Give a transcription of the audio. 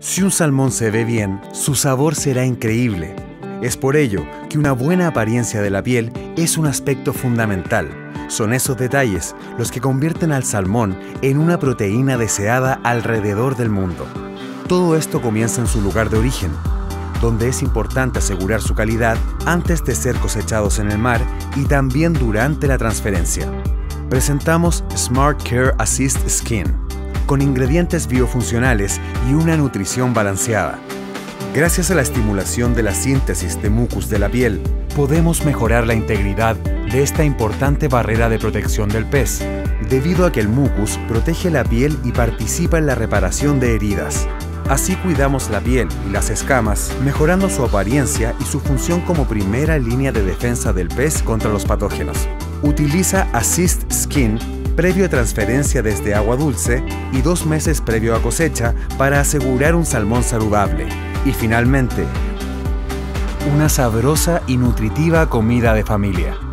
Si un salmón se ve bien, su sabor será increíble. Es por ello que una buena apariencia de la piel es un aspecto fundamental. Son esos detalles los que convierten al salmón en una proteína deseada alrededor del mundo. Todo esto comienza en su lugar de origen, donde es importante asegurar su calidad antes de ser cosechados en el mar y también durante la transferencia. Presentamos Smart Care Assist Skin, con ingredientes biofuncionales y una nutrición balanceada. Gracias a la estimulación de la síntesis de mucus de la piel, podemos mejorar la integridad de esta importante barrera de protección del pez, debido a que el mucus protege la piel y participa en la reparación de heridas. Así cuidamos la piel y las escamas, mejorando su apariencia y su función como primera línea de defensa del pez contra los patógenos. Utiliza Assist Skin previo a transferencia desde agua dulce y dos meses previo a cosecha para asegurar un salmón saludable. Y finalmente, una sabrosa y nutritiva comida de familia.